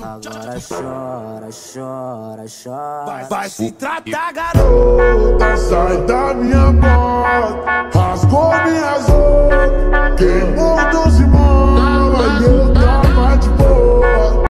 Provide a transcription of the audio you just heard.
Agora chora, chora, chora. Vai, vai se tratar, garota. Sai da minha porta, rasgou minhas roupas,